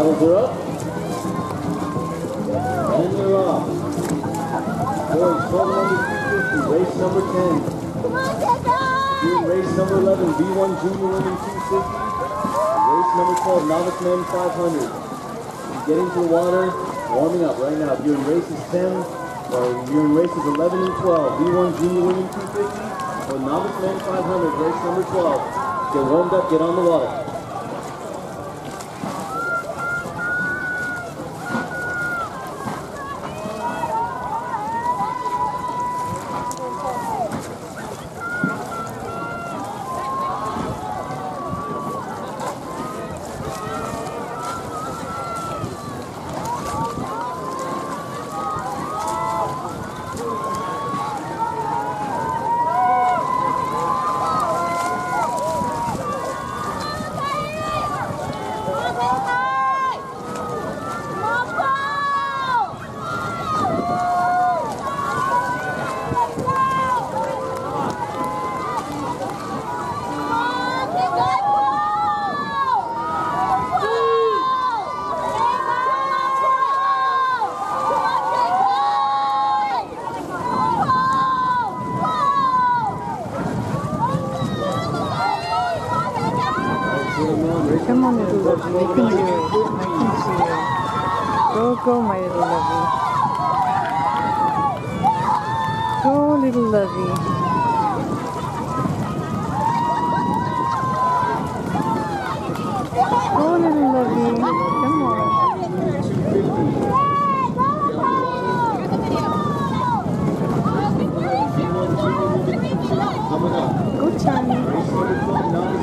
Paddles are up. And they're off. Boys, 12 number 250, race number 10. Come on, Jacob! Doing race number 11, B1 Junior Women 250. Race number 12, Novice Men 500. Getting to the water, warming up right now. In races 10, or in races 11 and 12, B1 Junior Women 250, or Novice Men 500, race number 12. Get warmed up, get on the water. Come on, little lovey. You can do it. I can see you. Go, go, my little lovey. Go, little lovey. Go, little lovey. Come on. Go, Charlie.